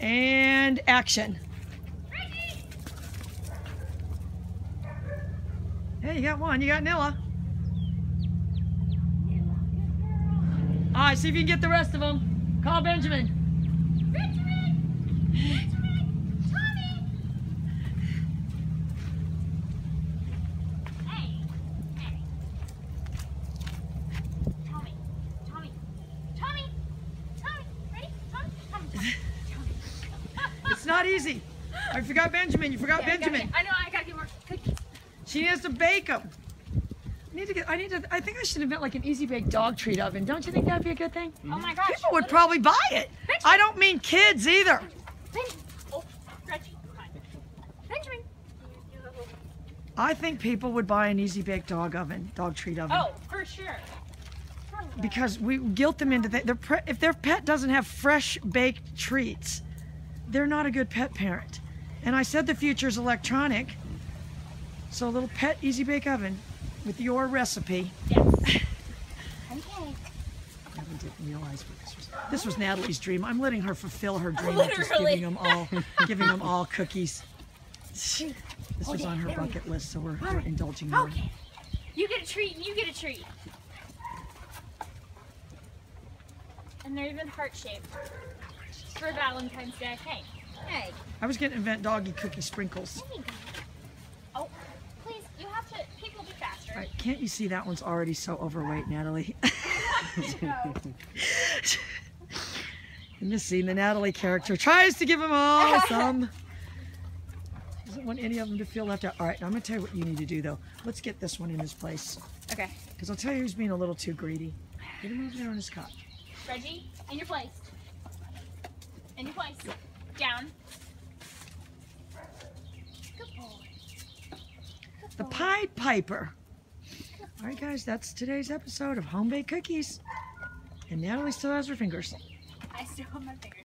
And action. Hey, you got one. You got Nilla. All right, see if you can get the rest of them. Call Benjamin. Benjamin! It's not easy. I forgot Benjamin. You forgot Okay, I gotta Benjamin. I know, I gotta get more cookies. She has to bake them. I need to get. I need to. I think I should invent like an easy bake dog treat oven. Don't you think that'd be a good thing? Oh my gosh. People would probably buy it. I don't mean kids either. Ben- oh, Reggie. Benjamin! I think people would buy an easy bake dog oven, dog treat oven. Oh, for sure. Because we guilt them into that. Their pre- if their pet doesn't have fresh baked treats, they're not a good pet parent. And I said the future is electronic. So a little pet easy bake oven with your recipe. Yes. Okay. I didn't realize what this was. This was Natalie's dream. I'm letting her fulfill her dream of just Literally. giving them all, giving them all cookies. This was on her bucket list, so we're, we're indulging her. Okay. You get a treat, and you get a treat. And they're even heart shaped for Valentine's Day. Hey, hey, I was going to invent doggy cookie sprinkles. there you go. Oh, please, you have to. People be faster. Right, can't you see that one's already so overweight, Natalie? In this scene, the Natalie character tries to give them all some. Doesn't want any of them to feel left out. All right, I'm going to tell you what you need to do, though. Let's get this one in his place. Okay, Because I'll tell you who's being a little too greedy. Get him over there on his cot. Reggie, in your place. In your place. Down. Good boy. The Pied Piper. All right, guys, that's today's episode of Home Baked Cookies. And Natalie still has her fingers. I still have my fingers.